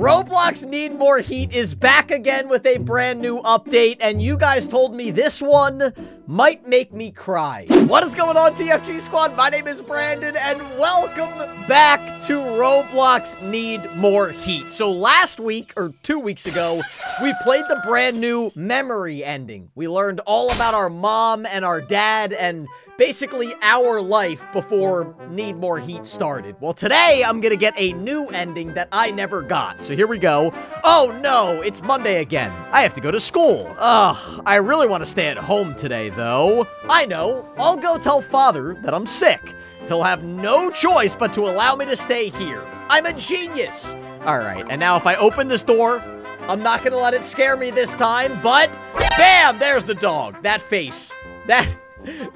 Roblox Need More Heat is back again with a brand new update, and you guys told me this one might make me cry. What is going on, TFG Squad? My name is Brandon, and welcome back to Roblox Need More Heat. So last week, or two weeks ago, we played the brand new memory ending. We learned all about our mom and our dad, and basically our life before Need More Heat started. Well, today I'm gonna get a new ending that I never got. So here we go. Oh no, it's Monday again. I have to go to school. Ugh, I really want to stay at home today though. I know, I'll go tell father that I'm sick. He'll have no choice but to allow me to stay here. I'm a genius. All right, and now if I open this door, I'm not gonna let it scare me this time, but bam, there's the dog. That face. That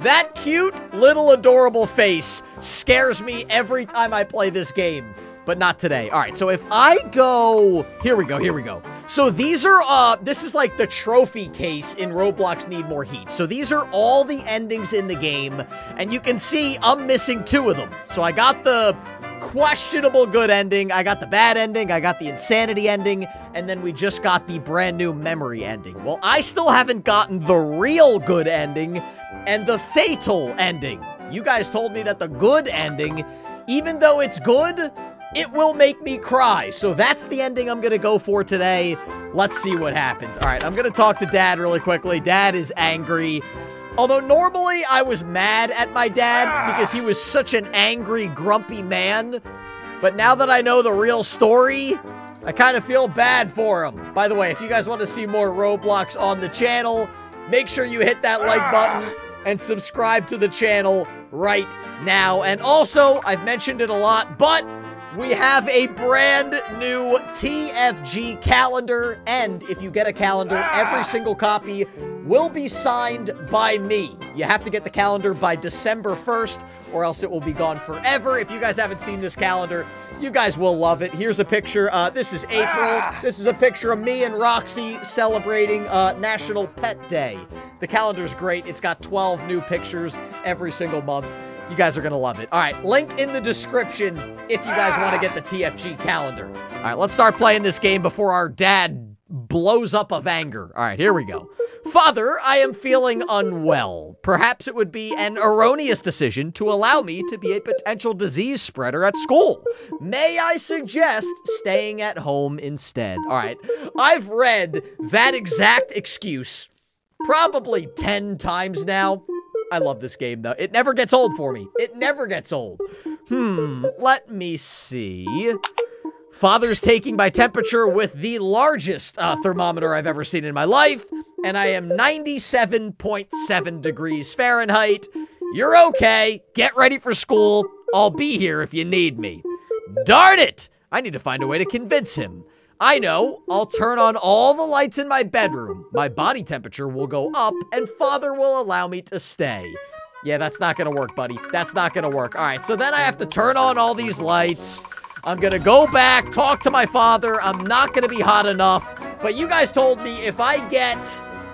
that cute, little, adorable face scares me every time I play this game, but not today. All right, so if I go... Here we go, here we go. So these are, uh, this is like the trophy case in Roblox Need More Heat. So these are all the endings in the game, and you can see I'm missing two of them. So I got the questionable good ending, I got the bad ending, I got the insanity ending, and then we just got the brand new memory ending. Well, I still haven't gotten the real good ending, and the fatal ending. You guys told me that the good ending, even though it's good, it will make me cry. So that's the ending I'm going to go for today. Let's see what happens. All right, I'm going to talk to Dad really quickly. Dad is angry. Although normally I was mad at my dad ah. because he was such an angry, grumpy man. But now that I know the real story, I kind of feel bad for him. By the way, if you guys want to see more Roblox on the channel, make sure you hit that like ah. button and subscribe to the channel right now. And also, I've mentioned it a lot, but we have a brand new TFG calendar. And if you get a calendar, every single copy will be signed by me. You have to get the calendar by December 1st or else it will be gone forever. If you guys haven't seen this calendar, you guys will love it. Here's a picture. Uh, this is April. This is a picture of me and Roxy celebrating uh, National Pet Day. The calendar's great. It's got 12 new pictures every single month. You guys are going to love it. All right, link in the description if you guys want to get the TFG calendar. All right, let's start playing this game before our dad blows up of anger. All right, here we go. Father, I am feeling unwell. Perhaps it would be an erroneous decision to allow me to be a potential disease spreader at school. May I suggest staying at home instead? All right, I've read that exact excuse probably 10 times now. I love this game, though. It never gets old for me. It never gets old. Hmm, let me see. Father's taking my temperature with the largest uh, thermometer I've ever seen in my life, and I am 97.7 degrees Fahrenheit. You're okay. Get ready for school. I'll be here if you need me. Darn it! I need to find a way to convince him. I know. I'll turn on all the lights in my bedroom. My body temperature will go up, and father will allow me to stay. Yeah, that's not gonna work, buddy. That's not gonna work. All right, so then I have to turn on all these lights. I'm gonna go back, talk to my father. I'm not gonna be hot enough. But you guys told me if I get...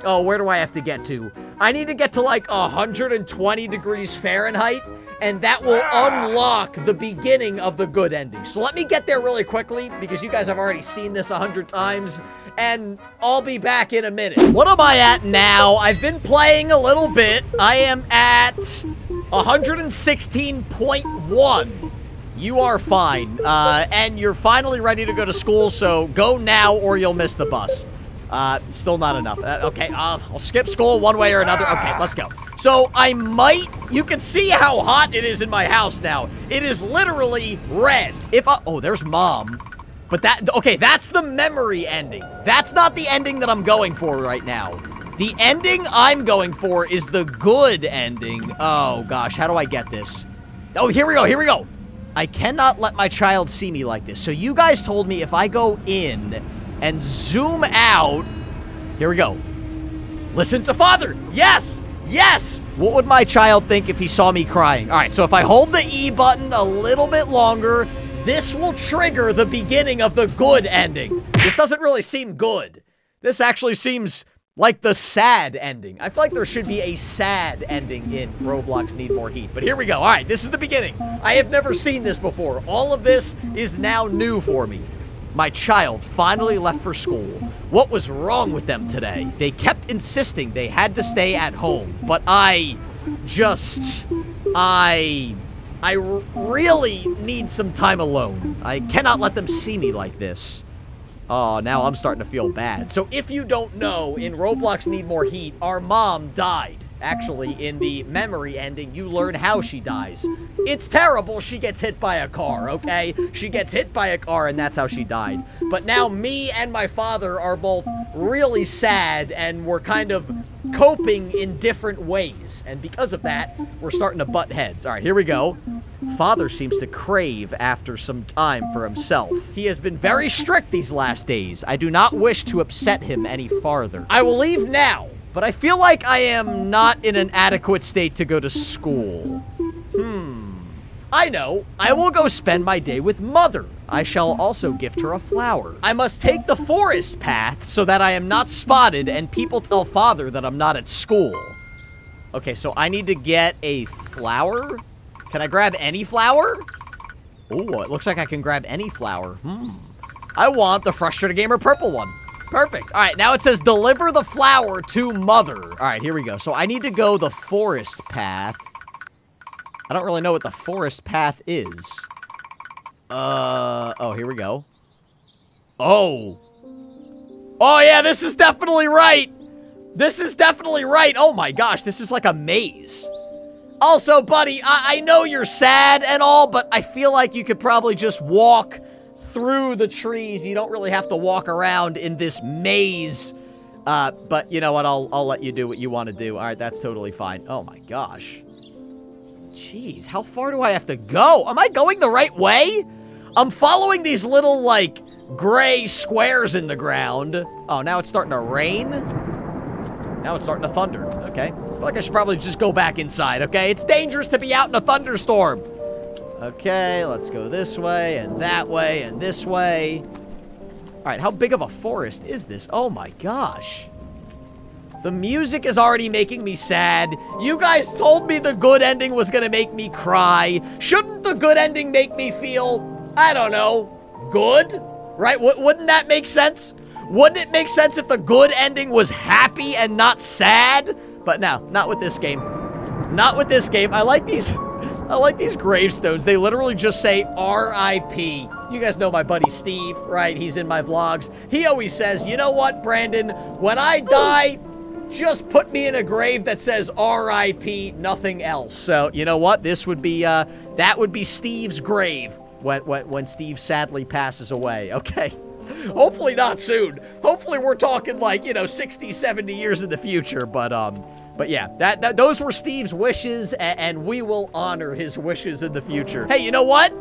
Oh, where do I have to get to? I need to get to like 120 degrees Fahrenheit and that will unlock the beginning of the good ending. So let me get there really quickly, because you guys have already seen this a hundred times, and I'll be back in a minute. What am I at now? I've been playing a little bit. I am at 116.1. You are fine, uh, and you're finally ready to go to school, so go now or you'll miss the bus. Uh, still not enough. Uh, okay, uh, I'll skip school one way or another. Okay, let's go. So I might, you can see how hot it is in my house now. It is literally red. If I, oh, there's mom. But that, okay, that's the memory ending. That's not the ending that I'm going for right now. The ending I'm going for is the good ending. Oh gosh, how do I get this? Oh, here we go, here we go. I cannot let my child see me like this. So you guys told me if I go in and zoom out. Here we go. Listen to father. Yes. Yes! What would my child think if he saw me crying? All right, so if I hold the E button a little bit longer, this will trigger the beginning of the good ending. This doesn't really seem good. This actually seems like the sad ending. I feel like there should be a sad ending in Roblox Need More Heat. But here we go. All right, this is the beginning. I have never seen this before. All of this is now new for me. My child finally left for school. What was wrong with them today? They kept insisting they had to stay at home, but I just... I... I really need some time alone. I cannot let them see me like this. Oh, now I'm starting to feel bad. So if you don't know, in Roblox Need More Heat, our mom died. Actually, in the memory ending, you learn how she dies. It's terrible. She gets hit by a car, okay? She gets hit by a car, and that's how she died. But now me and my father are both really sad, and we're kind of coping in different ways. And because of that, we're starting to butt heads. All right, here we go. Father seems to crave after some time for himself. He has been very strict these last days. I do not wish to upset him any farther. I will leave now, but I feel like I am not in an adequate state to go to school. Hmm. I know. I will go spend my day with Mother. I shall also gift her a flower. I must take the forest path so that I am not spotted and people tell Father that I'm not at school. Okay, so I need to get a flower? Can I grab any flower? Oh, it looks like I can grab any flower. Hmm. I want the Frustrated Gamer purple one. Perfect. All right, now it says deliver the flower to mother. All right, here we go. So I need to go the forest path. I don't really know what the forest path is. Uh, oh, here we go. Oh. Oh, yeah, this is definitely right. This is definitely right. Oh, my gosh, this is like a maze. Also, buddy, I, I know you're sad and all, but I feel like you could probably just walk through the trees. You don't really have to walk around in this maze. Uh, but you know what? I'll, I'll let you do what you want to do. All right, that's totally fine. Oh, my gosh. Jeez, how far do I have to go? Am I going the right way? I'm following these little, like, gray squares in the ground. Oh, now it's starting to rain? Now it's starting to thunder. Okay. I feel like I should probably just go back inside, okay? It's dangerous to be out in a thunderstorm. Okay, let's go this way, and that way, and this way. All right, how big of a forest is this? Oh my gosh. The music is already making me sad. You guys told me the good ending was gonna make me cry. Shouldn't the good ending make me feel I don't know, good? Right? W wouldn't that make sense? Wouldn't it make sense if the good ending was happy and not sad? But no, not with this game. Not with this game. I like these... I like these gravestones. They literally just say R.I.P. You guys know my buddy Steve, right? He's in my vlogs. He always says, you know what, Brandon? When I die, just put me in a grave that says R.I.P. nothing else. So, you know what? This would be, uh, that would be Steve's grave when, when, when Steve sadly passes away. Okay. Hopefully not soon. Hopefully we're talking like, you know, 60, 70 years in the future. But, um, but yeah, that, that those were Steve's wishes, and, and we will honor his wishes in the future. Hey, you know what?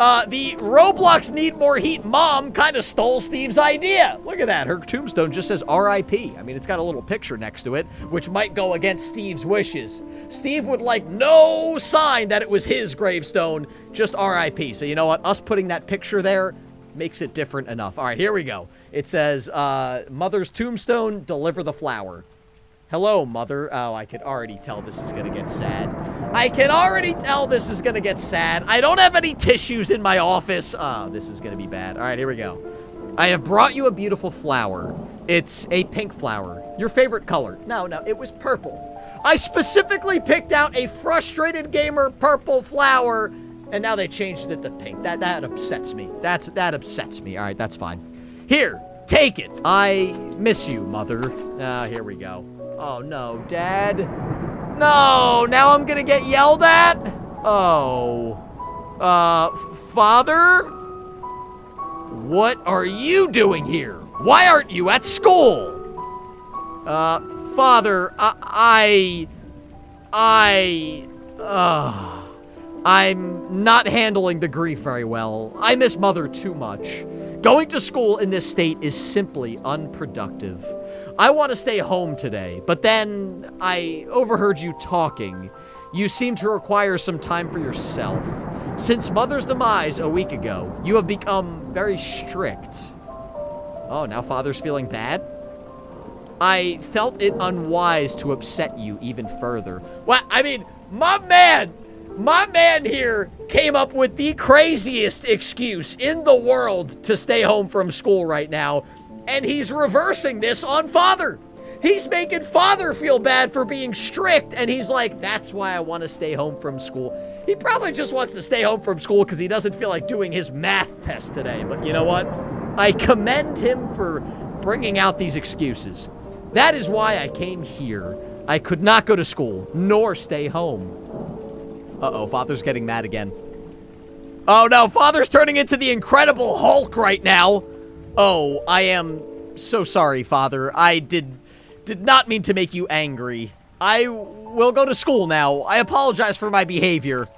Uh, the Roblox Need More Heat mom kind of stole Steve's idea. Look at that. Her tombstone just says RIP. I mean, it's got a little picture next to it, which might go against Steve's wishes. Steve would like no sign that it was his gravestone, just RIP. So you know what? Us putting that picture there makes it different enough. All right, here we go. It says, uh, Mother's tombstone, deliver the flower. Hello, Mother. Oh, I could already tell this is to get sad. I can already tell this is to get sad. I don't have any tissues in my office. Oh, this is to be bad. All right, here we go. I have brought you a beautiful flower. It's a pink flower. Your favorite color. No, no, it was purple. I specifically picked out a frustrated gamer purple flower, and now they changed it to pink. That that upsets me. That's that upsets me. All right, that's fine. Here, take it. I miss you, mother. Ah, here we go. Oh, no, Dad. No, now I'm gonna get yelled at? Oh. Uh, Father? What are you doing here? Why aren't you at school? Uh, Father, I... I... Uh, I'm not handling the grief very well. I miss Mother too much. Going to school in this state is simply unproductive. I want to stay home today, but then I overheard you talking. You seem to require some time for yourself. Since Mother's demise a week ago, you have become very strict. Oh, now Father's feeling bad? I felt it unwise to upset you even further. What? I mean, my man! My man here came up with the craziest excuse in the world to stay home from school right now, and he's reversing this on father. He's making father feel bad for being strict, and he's like, that's why I want to stay home from school. He probably just wants to stay home from school because he doesn't feel like doing his math test today. But you know what? I commend him for bringing out these excuses. That is why I came here. I could not go to school, nor stay home. Uh-oh, Father's getting mad again. Oh no, Father's turning into the Incredible Hulk right now. Oh, I am so sorry, Father. I did did not mean to make you angry. I will go to school now. I apologize for my behavior.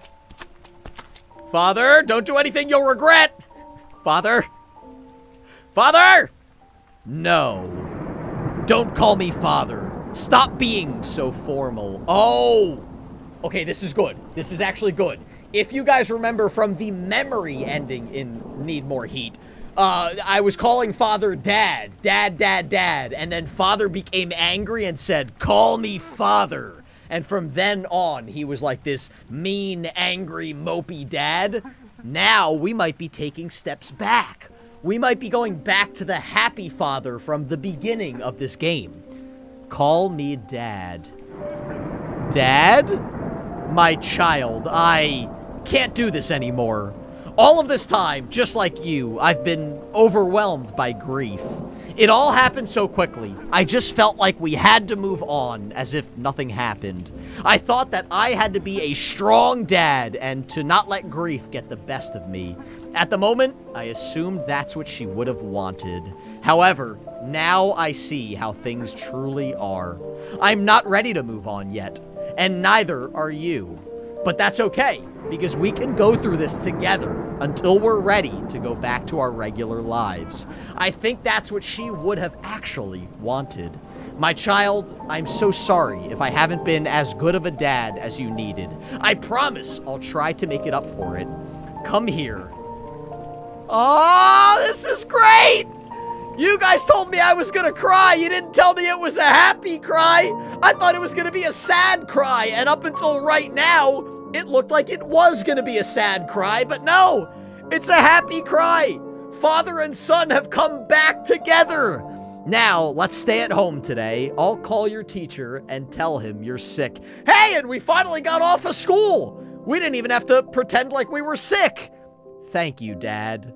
Father, don't do anything you'll regret. Father. Father! No. Don't call me father. Stop being so formal. Oh! Okay, this is good. This is actually good. If you guys remember from the memory ending in Need More Heat, uh, I was calling father dad, dad, dad, dad, and then father became angry and said, call me father. And from then on, he was like this mean, angry, mopey dad. Now we might be taking steps back. We might be going back to the happy father from the beginning of this game. Call me dad. Dad? My child, I can't do this anymore. All of this time, just like you, I've been overwhelmed by grief. It all happened so quickly. I just felt like we had to move on as if nothing happened. I thought that I had to be a strong dad and to not let grief get the best of me. At the moment, I assumed that's what she would have wanted. However, now I see how things truly are. I'm not ready to move on yet, and neither are you. But that's okay, because we can go through this together until we're ready to go back to our regular lives. I think that's what she would have actually wanted. My child, I'm so sorry if I haven't been as good of a dad as you needed. I promise I'll try to make it up for it. Come here Oh, this is great! You guys told me I was gonna cry. You didn't tell me it was a happy cry. I thought it was gonna be a sad cry. And up until right now, it looked like it was gonna be a sad cry. But no, it's a happy cry. Father and son have come back together. Now, let's stay at home today. I'll call your teacher and tell him you're sick. Hey, and we finally got off of school. We didn't even have to pretend like we were sick. Thank you, Dad.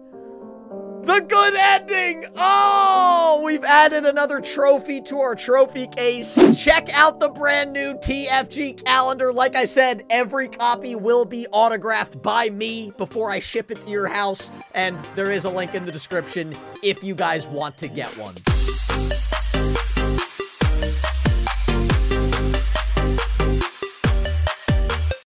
The good ending! Oh, we've added another trophy to our trophy case. Check out the brand new TFG calendar. Like I said, every copy will be autographed by me before I ship it to your house. And there is a link in the description if you guys want to get one.